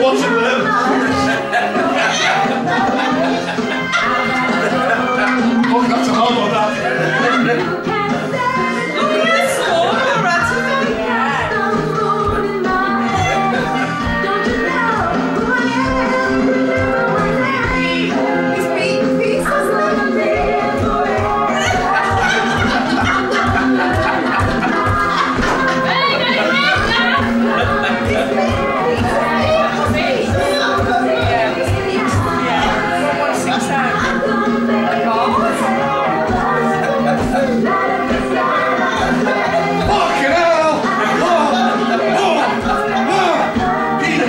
What's him live. Fuck, that's a hard one, that.